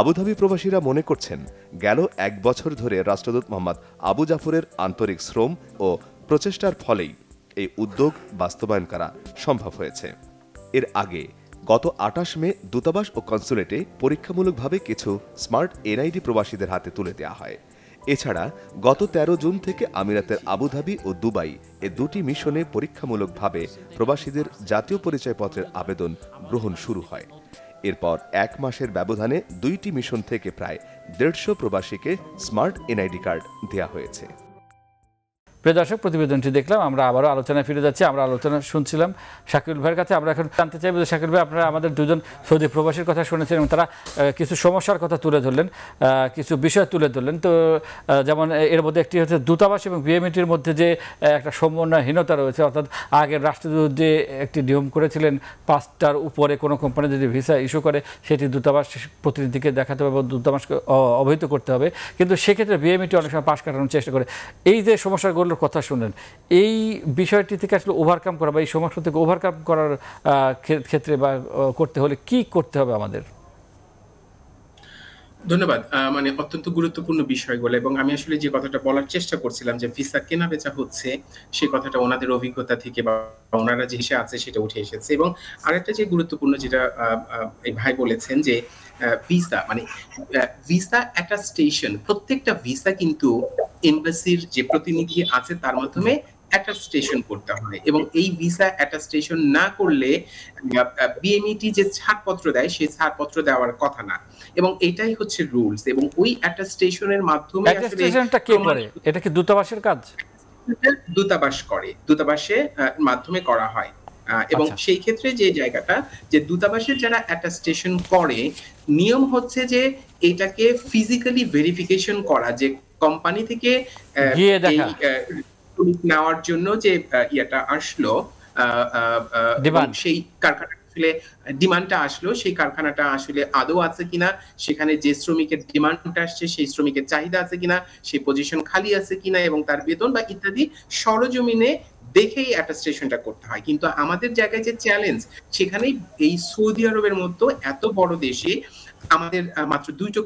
আবুধাবি প্রবাসীরা মনে করছেন গেল এক বছর ধরে রাষ্ট্রদূত মোহাম্মদ আবু জাফরের আন্তরিক শ্রম ও প্রচেষ্টার ফলেই এই উদ্যোগ বাস্তবায়ন করা সম্ভব হয়েছে। এর আগে গত আটাশ মে দূতাবাস ও কনসুলেটে পরীক্ষামূলকভাবে কিছু স্মার্ট এনআইডি প্রবাসীদের হাতে তুলে দেওয়া হয়। এছাড়া গত ১৩ জুন থেকে আমিরাতের আবুধাবি ও দুবাই এ দুটি মিশনে পরীক্ষামূলকভাবে প্রবাসীদের জাতীয় পরিচয়পত্রের আবেদন গ্রহণ শুরু হয়। এরপর এক মাসের ব্যবধানে দুইটি মিশন থেকে প্রায় দেড়শো প্রবাসীকে স্মার্ট এনআইডি কার্ড দেয়া হয়েছে। প্রিয় দর্শক, প্রতিবেদনটি দেখলাম, আমরা আবারও আলোচনায় ফিরে যাচ্ছি, আমরা আলোচনা শুনছিলাম শাকিল ভাইয়ের কাছে। আমরা এখন জানতে চাইব যে শাকিল ভাই, আপনারা আমাদের দুজন সৌদি প্রবাসীর কথা শুনেছেন এবং তারা কিছু সমস্যার কথা তুলে ধরলেন কিছু বিষয় তুলে ধরলেন। তো যেমন এর মধ্যে একটি হচ্ছে দূতাবাস এবং বিএমইটির মধ্যে যে একটা সমন্বয়হীনতা রয়েছে, অর্থাৎ আগের রাষ্ট্রদূত যে একটি নিয়ম করেছিলেন, পাঁচটার উপরে কোনো কোম্পানি যদি ভিসা ইস্যু করে, সেটি দূতাবাস প্রতিনিধিকে দেখাতে হবে এবং দূতাবাসকে অবহিত করতে হবে। কিন্তু সেক্ষেত্রে বিএমইটি অনেক সময় পাশ কাটানোর চেষ্টা করে। এই যে সমস্যাগুলোর কথা শুনলেন এই বিষয়টি থেকে আসলে ওভারকাম করা বা এই সমস্যা থেকে ওভারকাম করার ক্ষেত্রে বা করতে হলে কি করতে হবে আমাদের? ধন্যবাদ। মানে অত্যন্ত গুরুত্বপূর্ণ বিষয়গুলো এবং আমি আসলে যে কথাটা বলার চেষ্টা করছিলাম যে ভিসা কেনা বেচা হচ্ছে সেই কথাটা ওনাদের অভিজ্ঞতা থেকে বা ওনারা যে হিসেবে আছে সেটা উঠে এসেছে এবং আরেকটা যে গুরুত্বপূর্ণ যেটা এই ভাই বলেছেন যে ভিসা মানে ভিসা একটা স্টেশন প্রত্যেকটা ভিসা কিন্তু এমবাসির যে প্রতিনিধি আছে তার মাধ্যমে অ্যাটাস্টেশন করতে হয়। এবং এই ভিসা অ্যাটাস্টেশন না করলে বিএমইটি যে ছাড়পত্র দেয় সেই ছাড়পত্র দেওয়ার কথা না। এবং এটাই হচ্ছে রুলস এবং ওই অ্যাটাস্টেশনের মাধ্যমে অ্যাটেস্টেশনটা কে করে? এটা কি দূতাবাসের কাজ? দূতাবাস করে দূতাবাসে মাধ্যমে করা হয়। এবং আচ্ছা। সেই ক্ষেত্রে যে জায়গাটা যে দূতাবাসের যারা অ্যাটাস্টেশন করে নিয়ম হচ্ছে যে এটাকে ফিজিক্যালি ভেরিফিকেশন করা যে কোম্পানি থেকে নেওয়ার জন্য যে ইয়েটা আসলো সেই কারখানা আসলে ডিমান্ডটা আসলো সেই কারখানাটা আসলে আদৌ আছে কিনা সেখানে যে শ্রমিকের ডিমান্ডটা আসছে সেই শ্রমিকের চাহিদা আছে কিনা সেই পজিশন খালি আছে কিনা এবং তার বেতন বা ইত্যাদি সরজমিনে দেখেই অ্যাটাস্টেশনটা করতে হয়। কিন্তু আমাদের জায়গায় যে চ্যালেঞ্জ সেখানেই এই সৌদি আরবের মতো এত বড় দেশে আমাদের মাত্র দুইটো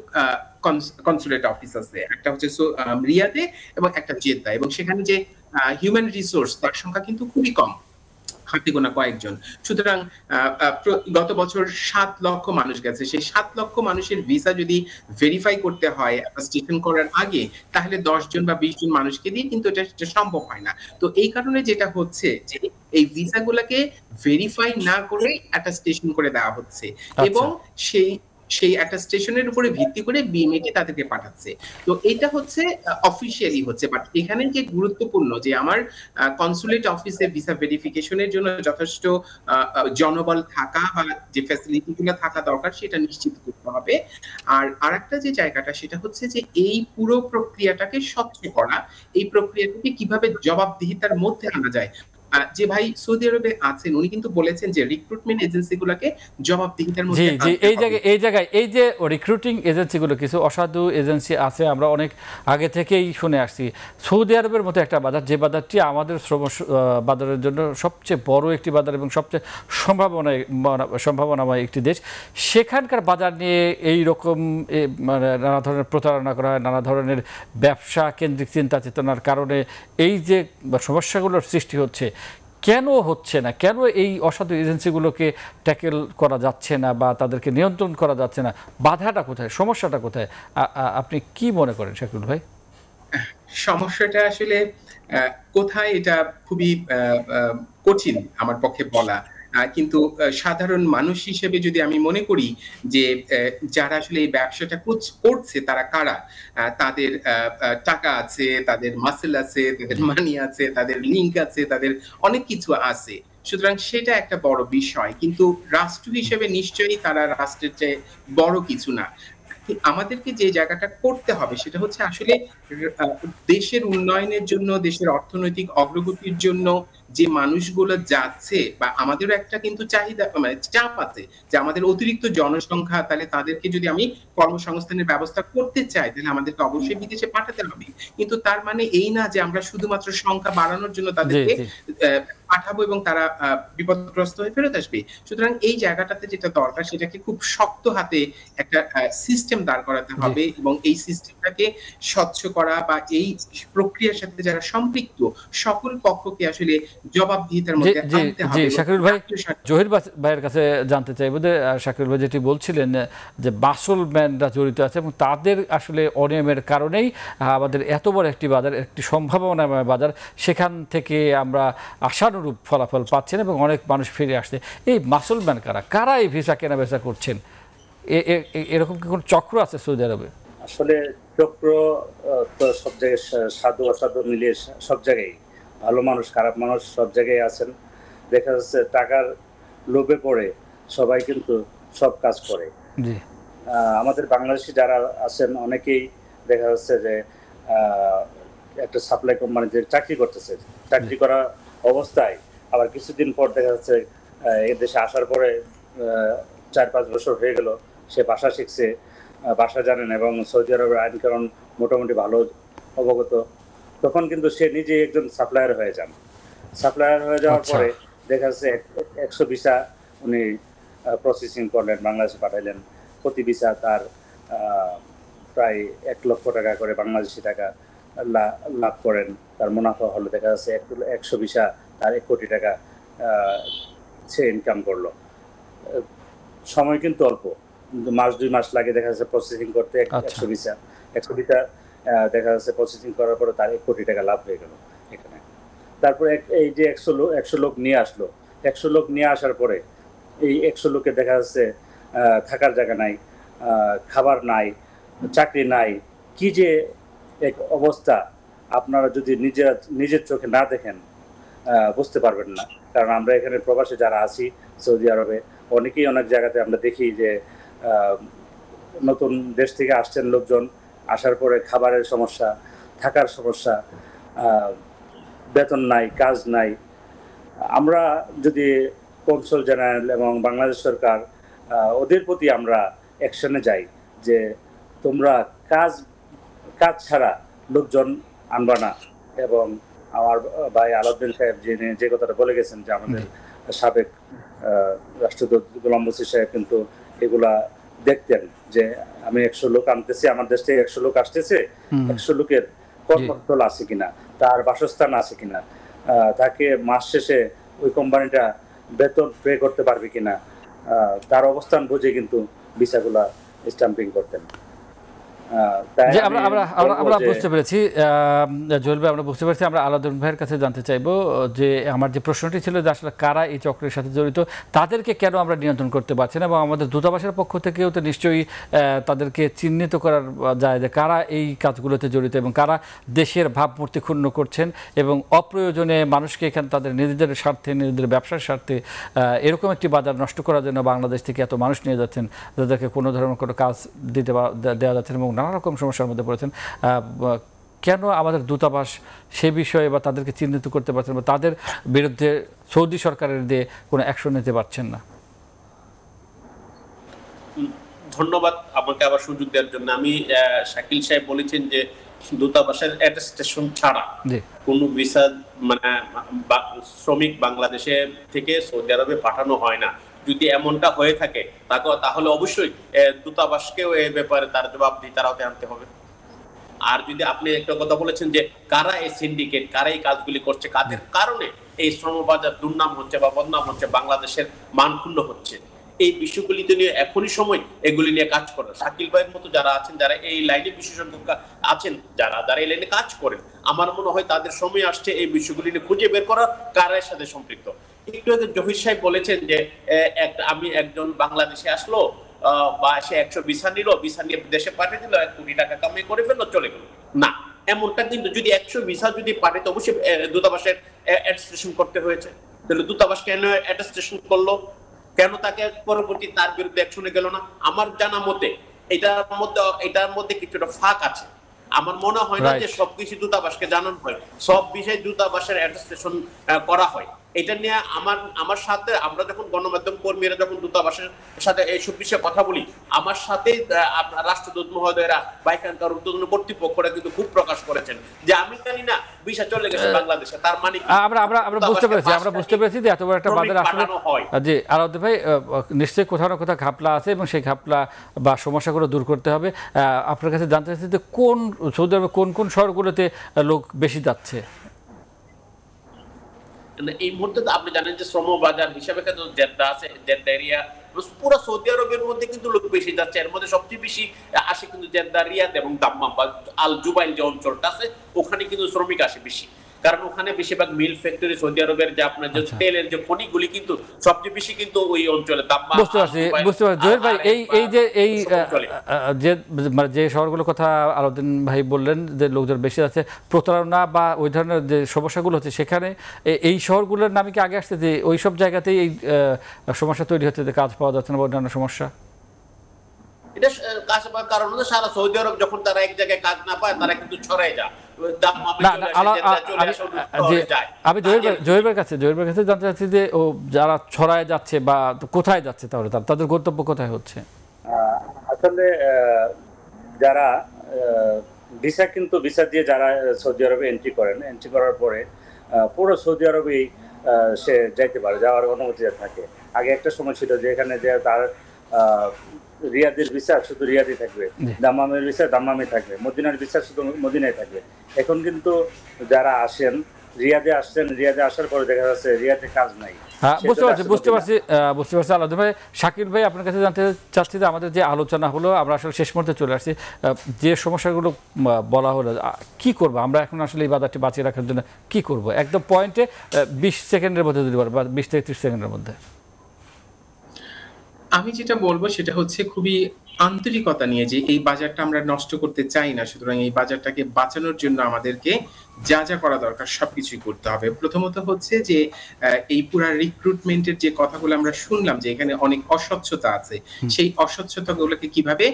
কনসুলেট অফিস আছে। একটা হচ্ছে রিয়াদে এবং একটা জেদ্দা এবং সেখানে যে হিউম্যান রিসোর্স তার সংখ্যা কিন্তু খুবই কম। হাতে গোনা কয়েকজন। সুতরাং গত বছর সাত লক্ষ মানুষ গেছে। সেই সাত লক্ষ মানুষের ভিসা যদি ভেরিফাই করতে হয় স্টেশন করার আগে তাহলে দশ জন বা বিশ জন মানুষকে দিয়ে কিন্তু এটা এটা সম্ভব হয় না। তো এই কারণে যেটা হচ্ছে যে এই ভিসা গুলাকে ভেরিফাই না করে একটা স্টেশন করে দেওয়া হচ্ছে। এবং সেই সেই একটা স্টেশনের উপরে ভিত্তি করে বিএমএটি তাদেরকে পাঠাচ্ছে। তো এটা হচ্ছে অফিসিয়ালি হচ্ছে বাট এখানে যে গুরুত্বপূর্ণ যে আমার কনসুলেট অফিসে ভিসা ভেরিফিকেশনের জন্য যথেষ্ট জনবল থাকা বা যে ফ্যাসিলিটি গুলো থাকা দরকার, সেটা নিশ্চিত করতে হবে। আর আরেকটা যে জায়গাটা, সেটা হচ্ছে যে এই পুরো প্রক্রিয়াটাকে স্বচ্ছ করা, এই প্রক্রিয়াটাকে কীভাবে জবাবদিহিতার মধ্যে আনা যায় যে ভাই সৌদি আরবে আছেন উনি কিন্তু বলেছেন যে রিক্রুটমেন্ট এজেন্সিগুলোকে জবাবদিহিতার মধ্যে জি এই জায়গায় এই জায়গায় এই যে রিক্রুটিং এজেন্সিগুলো কিছু অসাধু এজেন্সি আছে আমরা অনেক আগে থেকেই শুনে আসছি। সৌদি আরবের মতো একটা বাজার যে বাজারটি আমাদের শ্রম বাজারের জন্য সবচেয়ে বড় একটি বাজার এবং সবচেয়ে সম্ভাবনায় সম্ভাবনাময় একটি দেশ সেখানকার বাজার নিয়ে এই রকম মানে নানা ধরনের প্রতারণা করা হয় নানা ধরনের ব্যবসা কেন্দ্রিক চিন্তা চেতনার কারণে এই যে সমস্যাগুলোর সৃষ্টি হচ্ছে কেন হচ্ছে না? কেন এই অসাধু এজেন্সিগুলোকে ট্যাকেল করা যাচ্ছে না বা তাদেরকে নিয়ন্ত্রণ করা যাচ্ছে না? বাধাটা কোথায়? সমস্যাটা কোথায়? আপনি কি মনে করেন শাকিল ভাই? সমস্যাটা আসলে কোথায় এটা খুবই কঠিন আমার পক্ষে বলা। কিন্তু সাধারণ মানুষ হিসেবে যদি আমি মনে করি যে যারা আসলে এই ব্যবসাটা করছে তারা কারা? তাদের টাকা আছে, তাদের মাসেল আছে, তাদের মানি আছে, তাদের লিঙ্ক আছে, তাদের অনেক কিছু আছে। সুতরাং সেটা একটা বড় বিষয়। কিন্তু রাষ্ট্র হিসেবে নিশ্চয়ই তারা রাষ্ট্রের চেয়ে বড় কিছু না। আমাদেরকে যে জায়গাটা করতে হবে সেটা হচ্ছে আসলে দেশের উন্নয়নের জন্য, দেশের অর্থনৈতিক অগ্রগতির জন্য যে মানুষগুলো যাচ্ছে বা আমাদেরও একটা কিন্তু চাহিদা মানে চাপ আছে যে আমাদের অতিরিক্ত জনসংখ্যা তাহলে তাদেরকে যদি আমি কর্মসংস্থানের ব্যবস্থা করতে চাই তাহলে আমাদেরকে অবশ্যই বিদেশে পাঠাতে হবে। কিন্তু তার মানে এই না যে আমরা শুধুমাত্র সংখ্যা বাড়ানোর জন্য তাদেরকে পাঠাবো এবং তারা বিপদগ্রস্ত হয়ে ফেরত আসবে। সুতরাং এই জায়গাটাতে যেটা দরকার সেটাকে খুব শক্ত হাতে একটা সিস্টেম দাঁড় করাতে হবে এবং এই সিস্টেমটাকে স্বচ্ছ করা বা এই প্রক্রিয়ার সাথে যারা সম্পৃক্ত সকল পক্ষকে আসলে জবাবদিহিতার মধ্যে আনতে হবে। শাকিরুল ভাই জহির ভাইয়ের কাছে জানতে চাইব যে শাকিরুল ভাই যেটি বলছিলেন যে বাসল ম্যানরা জড়িত আছে এবং তাদের আসলে অনিয়মের কারণেই আমাদের এত বড় একটি বাজার একটি সম্ভাবনাময় বাজার সেখান থেকে আমরা আশানুরূপ ফলাফল পাচ্ছেন এবং অনেক মানুষ ফিরে আসছে। এই মাসুল ম্যান কারা? কারা এই ভিসা কেনা বেচা করছেন এরকম কি কোনো চক্র আছে সৌদি আরবে? আসলে চক্র তো সব জায়গায় সাধু অসাধু মিলিয়ে সব জায়গায়। ভালো মানুষ খারাপ মানুষ সব জায়গায় আছেন। দেখা যাচ্ছে টাকার লোভে পড়ে সবাই কিন্তু সব কাজ করে। আমাদের বাংলাদেশি যারা আছেন অনেকেই দেখা যাচ্ছে যে একটা সাপ্লাই কোম্পানিতে চাকরি করতেছে। চাকরি করা অবস্থায় আবার কিছুদিন পর দেখা যাচ্ছে এ দেশে আসার পরে চার পাঁচ বছর হয়ে গেল সে ভাষা শিখছে ভাষা জানেন এবং সৌদি আরবের আইন কারণ মোটামুটি ভালো অবগত। তখন কিন্তু সে নিজে একজন সাপ্লায়ার হয়ে যান। সাপ্লায়ার হয়ে যাওয়ার আচ্ছা। পরে দেখা যাচ্ছে এক- একশো ভিসা উনি প্রসেসিং করলেন বাংলাদেশে পাঠাইলেন। প্রতি ভিসা তার প্রায় এক লক্ষ টাকা করে বাংলাদেশি টাকা লা- লাভ করেন। তার মুনাফা হলো দেখা যাচ্ছে এক- একশো ভিসা তার এক কোটি টাকা সে ইনকাম করল। সময় কিন্তু অল্প। কিন্তু মাস দুই মাস লাগে দেখা যাচ্ছে প্রসেসিং করতে আচ্ছা। একশো ভিসা। একশো ভিসা দেখা যাচ্ছে প্রসেসিং করার পরে তার এক কোটি টাকা লাভ হয়ে গেল এখানে। তারপরে এই যে একশো লোক একশো লোক নিয়ে আসলো। একশো লোক নিয়ে আসার পরে এই একশো লোকে দেখা যাচ্ছে থাকার জায়গা নাই খাবার নাই, চাকরি নাই। কি যে এক অবস্থা, আপনারা যদি নিজের নিজের চোখে না দেখেন বুঝতে পারবেন না। কারণ আমরা এখানে প্রবাসে যারা আছি, সৌদি আরবে, অনেকেই অনেক জায়গাতে আমরা দেখি যে নতুন দেশ থেকে আসছেন লোকজন আসার পরে খাবারের সমস্যা থাকার সমস্যা বেতন নাই কাজ নাই। আমরা যদি কনসুল জেনারেল এবং বাংলাদেশ সরকার ওদের প্রতি আমরা অ্যাকশনে যাই যে তোমরা কাজ কাজ ছাড়া লোকজন আনবা না এবং আমার ভাই আলাউদ্দিন সাহেব যিনি যে কথাটা বলে গেছেন যে আমাদের সাবেক রাষ্ট্রদূত গোলাম বসির সাহেব কিন্তু এগুলা দেখতেন। যে আমি একশো লোক আনতেছি আমার দেশ থেকে একশো লোক আসতেছে একশো লোকের কর্মস্থল আছে কিনা তার বাসস্থান আছে কিনা তাকে মাস শেষে ওই কোম্পানিটা বেতন পে করতে পারবে কিনা আহ, তার অবস্থান বুঝে কিন্তু ভিসাগুলা স্টাম্পিং করতেন। আমরা আমরা আমরা আমরা বুঝতে পেরেছি জহির ভাই আমরা বুঝতে পেরেছি আমরা আলাদুল ভাইয়ের কাছে জানতে চাইব যে আমার যে প্রশ্নটি ছিল যে আসলে কারা এই চক্রের সাথে জড়িত তাদেরকে কেন আমরা নিয়ন্ত্রণ করতে পারছি না এবং আমাদের দূতাবাসের পক্ষ থেকেও তো নিশ্চয়ই তাদেরকে চিহ্নিত করার যায় যে কারা এই কাজগুলোতে জড়িত এবং কারা দেশের ভাবমূর্তি ক্ষুণ্ণ করছেন এবং অপ্রয়োজনে মানুষকে এখানে তাদের নিজেদের স্বার্থে নিজেদের ব্যবসার স্বার্থে এরকম একটি বাজার নষ্ট করার জন্য বাংলাদেশ থেকে এত মানুষ নিয়ে যাচ্ছেন যাদেরকে কোনো ধরনের কোনো কাজ দিতে দেওয়া যাচ্ছে এবং নানা রকম সমস্যার মধ্যে পড়েছেন। কেন আমাদের দূতাবাস সে বিষয়ে বা তাদেরকে চিহ্নিত করতে পারছেন বা তাদের বিরুদ্ধে সৌদি সরকারের দিয়ে কোনো অ্যাকশন নিতে পারছেন না? ধন্যবাদ আমাকে আবার সুযোগ দেওয়ার জন্য। আমি শাকিল সাহেব বলেছেন যে দূতাবাসের অ্যাটেস্টেশন ছাড়া কোনো ভিসা মানে শ্রমিক বাংলাদেশে থেকে সৌদি আরবে পাঠানো হয় না। যদি এমনটা হয়ে থাকে তাহলে অবশ্যই দূতাবাসকেও এ ব্যাপারে তার জবাবদিহিতার আওতায় আনতে হবে। আর যদি আপনি একটা কথা বলেছেন যে, কারা এই সিন্ডিকেট কারা এই কাজগুলি করছে, কাদের কারণে এই শ্রমবাজার দুর্নাম হচ্ছে বা বদনাম হচ্ছে, বাংলাদেশের মানক্ষুণ্ণ হচ্ছে? এই বিষয়গুলিতে নিয়ে এখনই সময় এগুলি নিয়ে কাজ করা শাকিল ভাইয়ের মতো যারা আছেন, যারা এই লাইনে বিশেষজ্ঞ আছেন, যারা যারা এই লাইনে কাজ করেন, আমার মনে হয় তাদের সময় আসছে এই বিষয়গুলি নিয়ে খুঁজে বের করা কারা এর সাথে সম্পৃক্ত। একটু আগে জহির সাহেব বলেছেন যে আমি একজন বাংলাদেশে আসলো বা সে একশো ভিসা নিল ভিসা নিয়ে দেশে পাঠিয়ে দিল এক কোটি টাকা কামিয়ে করে ফেলল চলে গেল। না এমনটা কিন্তু যদি একশো ভিসা যদি পাঠাতে অবশ্যই দূতাবাসের অ্যাটেস্টেশন করতে হয়েছে। তাহলে দূতাবাস কেন অ্যাটেস্টেশন করল? কেন তাকে পরবর্তী তার বিরুদ্ধে অ্যাকশনে গেল না? আমার জানা মতে এটার মধ্যে এটার মধ্যে কিছুটা ফাঁক আছে। আমার মনে হয় না. যে সবকিছু দূতাবাসকে জানানো হয়। সব বিষয়ে দূতাবাসের অ্যাটেস্টেশন করা হয়। এটা নিয়ে আমার আমার সাথে আমরা যখন গণমাধ্যম কর্মীরা যখন দূতাবাসের সাথে এইসব বিষয়ে কথা বলি আমার সাথে আপনার রাষ্ট্রদূত মহোদয়রা বাইকানকার উদ্বোধন কর্তৃপক্ষরা কিন্তু খুব প্রকাশ করেছেন যে আমি জানি না ভিসা চলে গেছে বাংলাদেশে তার মানে আমরা আমরা আমরা বুঝতে পেরেছি আমরা বুঝতে পেরেছি যে এত বড় একটা বাজার আসলে জি আলাউদ্দিন ভাই নিশ্চয়ই কোথাও না কোথাও ঘাপলা আছে এবং সেই ঘাপলা বা সমস্যাগুলো দূর করতে হবে। আহ, আপনার কাছে জানতে চাইছি যে কোন সৌদি আরবে কোন কোন শহরগুলোতে লোক বেশি যাচ্ছে? এই মুহূর্তে তো আপনি জানেন যে শ্রম বাজার হিসাবে কিন্তু জেদ্দা আছে, জেদ্দা এরিয়া পুরো সৌদি আরবের মধ্যে কিন্তু লোক বেশি যাচ্ছে। এর মধ্যে সবচেয়ে বেশি আসে কিন্তু জেদ্দা, রিয়াদ এবং দাম্মাম বা আল জুবাইল যে অঞ্চলটা আছে, ওখানে কিন্তু শ্রমিক আসে বেশি। কারণ ওখানে বেশিরভাগ মিল ফ্যাক্টরি সৌদি আরবের যে আপনার যে তেলের যে খনিগুলি কিন্তু সবচেয়ে বেশি কিন্তু ওই অঞ্চলে বুঝতে পারছি বুঝতে পারছি। জহির ভাই এই এই যে এই যে মানে যে শহরগুলোর কথা আলাউদ্দিন ভাই বললেন যে লোকজন বেশি আছে প্রতারণা বা ওই ধরনের যে সমস্যাগুলো হচ্ছে সেখানে এই শহরগুলোর নামে কি আগে আসছে যে ওই সব জায়গাতেই এই সমস্যা তৈরি হচ্ছে যে কাজ পাওয়া যাচ্ছে না বা অন্যান্য সমস্যা? এটা কারণ হচ্ছে সারা সৌদি আরব যখন তারা এক জায়গায় কাজ না পায় তারা কিন্তু ছড়ায় যায়। আমি কাছে কাছে জানতে চাচ্ছি যে ও যারা ছড়ায় যাচ্ছে বা কোথায় যাচ্ছে তাহলে তাদের গন্তব্য কোথায় হচ্ছে? আহ, আসলে যারা ভিসা কিন্তু ভিসা দিয়ে যারা সৌদি আরবে এন্ট্রি করেন এন্ট্রি করার পরে পুরো সৌদি আরবেই সে যাইতে পারে যাওয়ার অনুমতি থাকে। আগে একটা সময় ছিল যে এখানে যে তার আহ, রিয়াদের ভিসা শুধু রিয়াদই থাকবে জি। দাম্মামের ভিসা দাম্মামে থাকবে মদিনার ভিসা শুধু মদিনায় থাকবে। এখন কিন্তু যারা আসেন রিয়াদে আসছেন রিয়াদে আসার পরে দেখা যাচ্ছে রিয়াদে কাজ নাই। হ্যাঁ বুঝতে পারছি বুঝতে পারছি বুঝতে পারছি আলাদা ভাই শাকিল ভাই আপনার কাছে জানতে চাচ্ছি যে আমাদের যে আলোচনা হলো আমরা আসলে শেষ মুহূর্তে চলে আসছি। যে সমস্যাগুলো বলা হলো কি করব? আমরা এখন আসলে এই বাজারটি বাঁচিয়ে রাখার জন্য কি করব? একদম পয়েন্টে বিশ সেকেন্ডের মধ্যে যদি বা বিশ থেকে ত্রিশ সেকেন্ডের মধ্যে। আমি যেটা বলব সেটা হচ্ছে খুবই আন্তরিকতা নিয়ে যে এই বাজারটা আমরা নষ্ট করতে চাই না সুতরাং এই বাজারটাকে বাঁচানোর জন্য আমাদেরকে যা যা করা দরকার সবকিছুই করতে হবে। প্রথমত হচ্ছে যে এই পুরা রিক্রুটমেন্টের যে কথাগুলো আমরা শুনলাম যে এখানে অনেক অস্বচ্ছতা আছে সেই অস্বচ্ছতাগুলোকে কীভাবে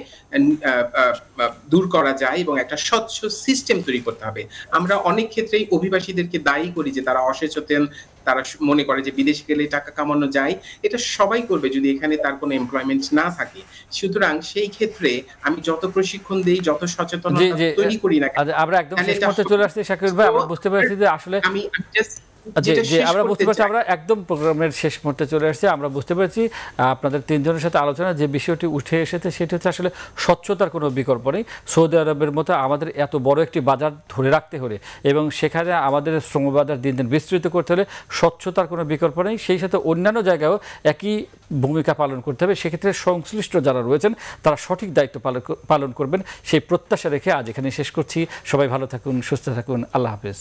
দূর করা যায় এবং একটা স্বচ্ছ সিস্টেম তৈরি করতে হবে। আমরা অনেক ক্ষেত্রেই অভিবাসীদেরকে দায়ী করি যে তারা অসচেতন তারা মনে করে যে বিদেশ গেলে টাকা কামানো যায় এটা সবাই করবে যদি এখানে তার কোনো এমপ্লয়মেন্ট না থাকে। সুতরাং সেই ক্ষেত্রে আমি যত প্রশিক্ষণ দেই যত জি সচেতনতা তৈরি করি না আচ্ছা, আমরা একদম শেষ চলে আসছি শাকিল ভাই আমরা বুঝতে পেরেছি যে আসলে আমি আমরা বুঝতে পারছি আমরা একদম প্রোগ্রামের শেষ মুহূর্তে চলে আসছি আমরা বুঝতে পেরেছি আপনাদের তিনজনের সাথে আলোচনা যে বিষয়টি উঠে এসেছে সেটি হচ্ছে আসলে স্বচ্ছতার কোনো বিকল্প নেই। সৌদি আরবের মতো আমাদের এত বড় একটি বাজার ধরে রাখতে হলে এবং সেখানে আমাদের শ্রমবাজার দিন দিন বিস্তৃত করতে হলে স্বচ্ছতার কোনো বিকল্প নেই। সেই সাথে অন্যান্য জায়গায়ও একই ভূমিকা পালন করতে হবে। সেক্ষেত্রে সংশ্লিষ্ট যারা রয়েছেন, তারা সঠিক দায়িত্ব পালন করবেন। সেই প্রত্যাশা রেখে আজ এখানে শেষ করছি। সবাই ভালো থাকুন, সুস্থ থাকুন। আল্লাহ হাফেজ।